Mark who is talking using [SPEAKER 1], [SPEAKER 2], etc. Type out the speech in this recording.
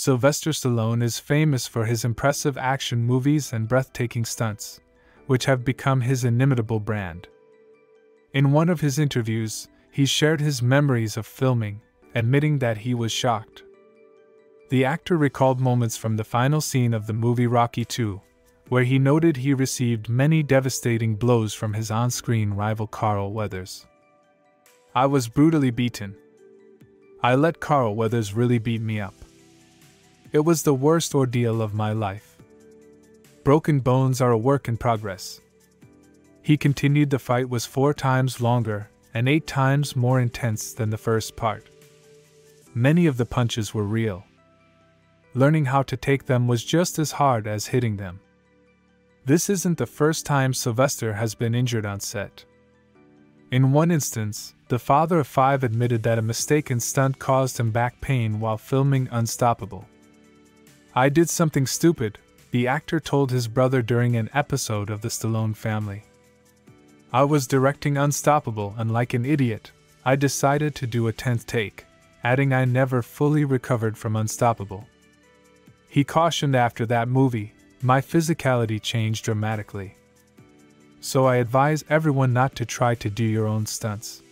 [SPEAKER 1] Sylvester Stallone is famous for his impressive action movies and breathtaking stunts, which have become his inimitable brand. In one of his interviews, he shared his memories of filming, admitting that he was shocked. The actor recalled moments from the final scene of the movie Rocky II, where he noted he received many devastating blows from his on screen rival Carl Weathers. I was brutally beaten. I let Carl Weathers really beat me up. It was the worst ordeal of my life. Broken bones are a work in progress. He continued the fight was four times longer and eight times more intense than the first part. Many of the punches were real. Learning how to take them was just as hard as hitting them. This isn't the first time Sylvester has been injured on set. In one instance, the father of five admitted that a mistaken stunt caused him back pain while filming Unstoppable. I did something stupid, the actor told his brother during an episode of The Stallone Family. I was directing Unstoppable, and like an idiot, I decided to do a 10th take, adding I never fully recovered from Unstoppable. He cautioned after that movie, my physicality changed dramatically. So I advise everyone not to try to do your own stunts.